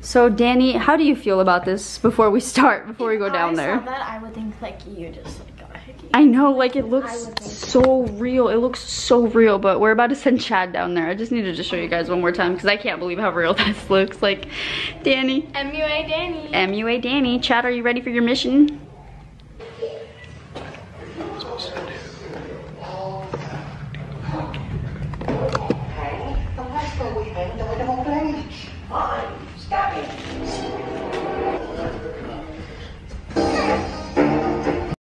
So Danny, how do you feel about this before we start, before we go down I there? that, I would think like you just like. I know, like it looks so real. It looks so real, but we're about to send Chad down there. I just needed to show you guys one more time because I can't believe how real this looks. Like, Danny, MUA Danny. MUA Danny. Chad, are you ready for your mission?